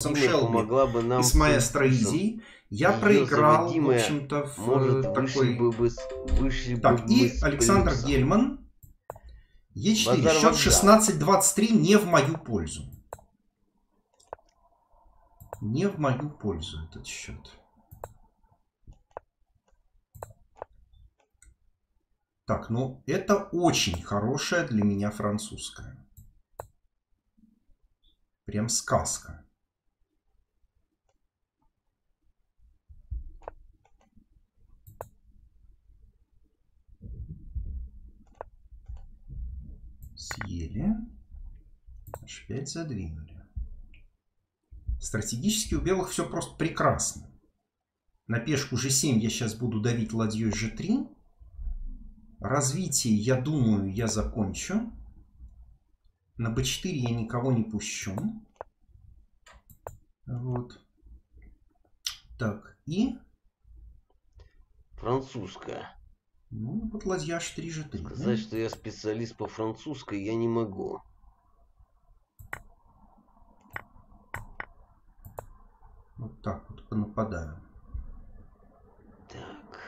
Шелби помогла бы нам из с маэстро Импульсом. Изи. Я Её проиграл, в общем-то, в Может, такой... бы, бы, вышли бы Так, мы и Александр плюсом. Гельман. Е4. Базар Счет вокзал. 16-23 не в мою пользу. Не в мою пользу этот счет. Так, ну это очень хорошая для меня французская. Прям сказка. Съели. H5 задвинули. Стратегически у белых все просто прекрасно. На пешку G7 я сейчас буду давить ладьей G3. Развитие, я думаю, я закончу. На b4 я никого не пущу. Вот. Так, и... Французская. Ну, вот ладья H3, G3. да? Сказать, что я специалист по французской, я не могу. Вот так вот понападаю. Так.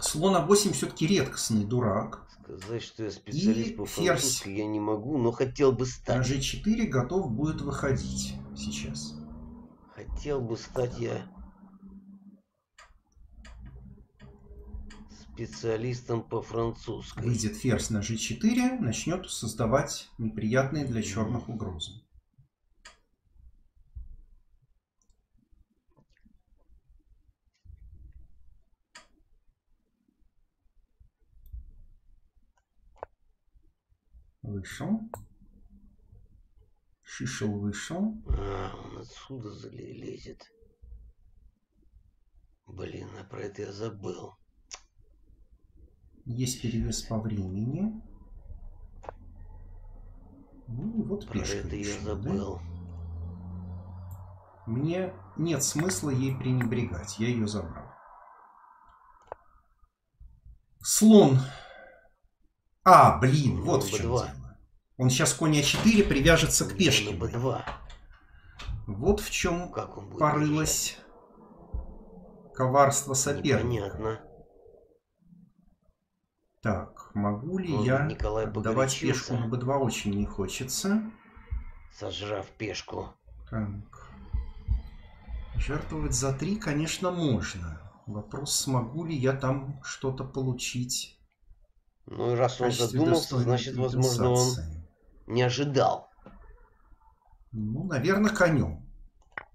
Слон А8 все-таки редкостный дурак. Сказать, что я специалист И по ферзь. французской, я не могу, но хотел бы На стать. G4 готов будет выходить сейчас. Хотел бы стать я специалистом по французской. Выйдет ферзь на G4, начнет создавать неприятные для черных угрозы. Вышел. Шишел вышел. А, он отсюда зале- лезет. Блин, а про это я забыл. Есть перевес по времени. Ну и вот Про пешка это я решила, да? забыл. Мне нет смысла ей пренебрегать. Я ее забрал. Слон. А, блин, Ну, вот в чем B2. дело. Он сейчас конь А4 привяжется к пешке. На моей. B2. Вот в чем Как он порылось коварство бежать? соперника. Непонятно. Так, могу ли Может, я Николай погорячился? пешку на b2 очень не хочется. Сожрав пешку. Так. Жертвовать за 3, конечно, можно. Вопрос, смогу ли я там что-то получить. Ну и раз он задумался, значит, возможно, он не ожидал. Ну, наверное, конем.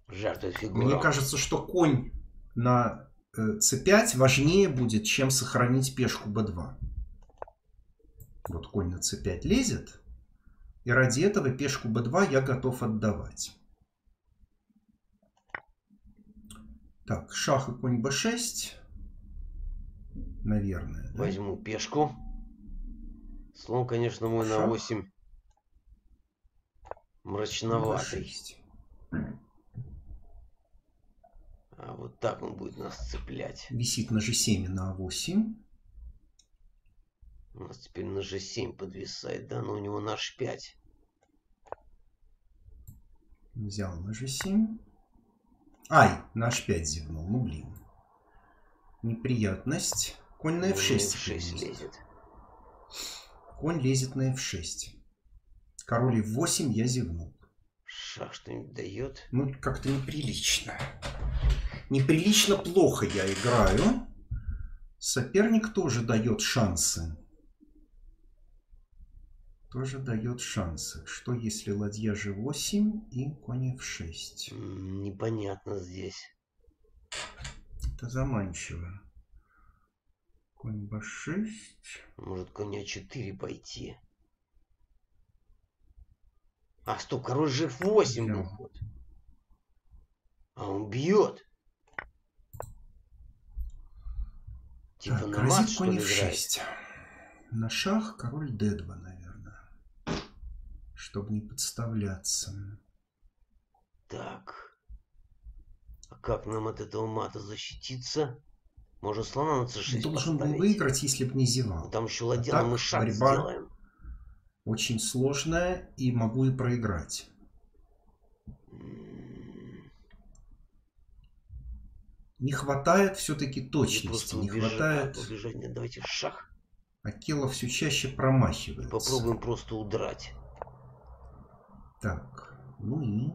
Жертвует фигуру. Мне кажется, что конь на э, c5 важнее будет, чем сохранить пешку b2. Вот конь на c5 лезет. И ради этого пешку b2 я готов отдавать. Так, шах и конь b6. Наверное. да? Возьму пешку. Слон, конечно, мой на Шах. 8 мрачноватый. b6. А вот так он будет нас цеплять. Висит на g7 и на a8. У нас теперь на g7 подвисает, да, но у него на h5. Взял на g7. Ай, на h5 зевнул. Ну, блин. Неприятность. Конь на Он f6. f6 лезет. лезет. Конь лезет на f6. Король f8 я зевнул. Шах что-нибудь дает. Ну, как-то неприлично. Неприлично плохо я играю. Соперник тоже дает шансы. Тоже дает шансы. Что если ладья g8 и конь f6? М, Непонятно здесь. Это заманчиво. Конь b6. Может конь а4 пойти. А, стоп, король g8 был ход. А он бьет. Типа Так, на мат, что конь ли, играет? f6. На шах король d2, наверное. Чтобы не подставляться. Так. А как нам от этого мата защититься? Может слона на c6 Должен был выиграть, если бы не зевал. Там еще ладья так, на мы шаг борьба. сделаем. очень сложная и могу и проиграть. Не хватает все-таки точности, не убежать, хватает... а, убежать нет, давайте шаг. Акела все чаще промахивается. Попробуем просто удрать. Так, ну и...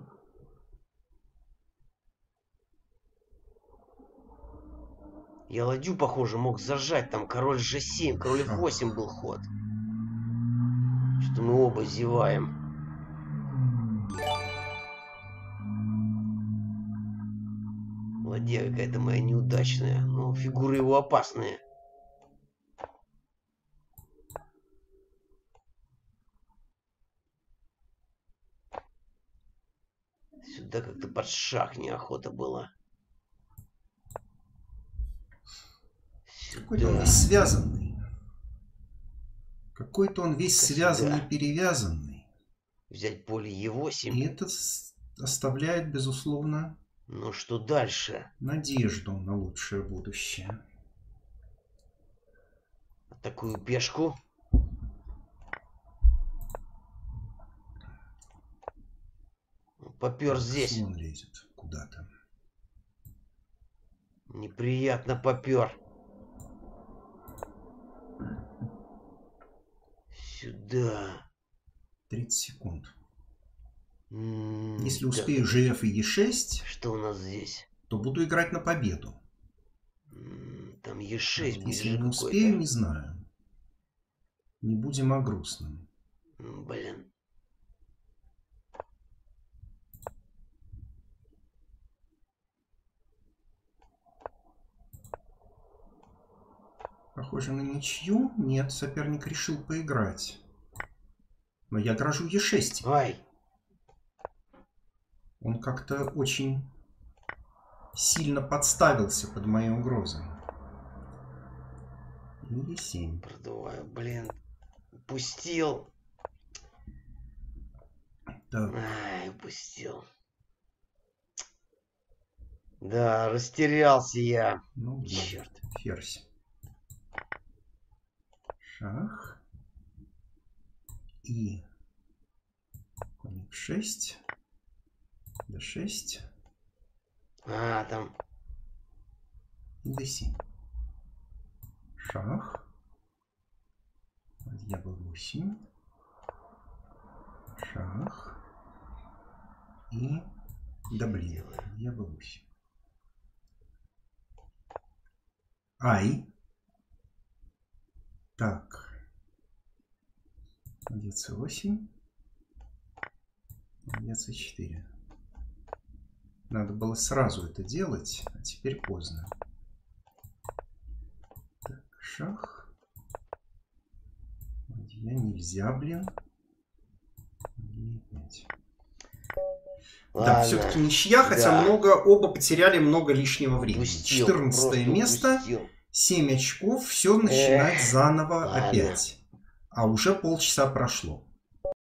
Я ладью, похоже, мог зажать. Там король G7, король F8 был ход. Что мы оба зеваем. Ладья какая-то моя неудачная. Но фигуры его опасные. Сюда как-то под шаг неохота была. Какой-то он весь связанный. Какой-то он весь связанный, перевязанный. Взять поле Е8. И это оставляет, безусловно, ну что дальше? Надежду на лучшее будущее. Такую пешку. Попер здесь. Он лезет куда-то. Неприятно попер. Сюда. 30 секунд. М Если так. успею GF и E6, что у нас здесь? То буду играть на победу. Там E6 Если не успею, не знаю. Не будем о грустном. Блин. Похоже на ничью. Нет, соперник решил поиграть. Но я дрожу Е6. Ай. Он как-то очень сильно подставился под мои угрозы. Или 7. Продуваю, блин. Упустил. Так. Ай, упустил. Да, растерялся я. Ну, черт. Ферзь. Шах. И конь 6 d6. А, там. И d7. Шах. Ладья b8. Шах. И... Да блин, я b8. Ай. Так. Ладья c8. Ладья c4. Надо было сразу это делать, а теперь поздно. Так, шах. Ладья нельзя, блин. Да, все-таки ничья, хотя да. много, оба потеряли много лишнего времени. Пустил, 14 место, упустил. 7 очков, все начинать Эх, заново ладно. опять. А уже полчаса прошло.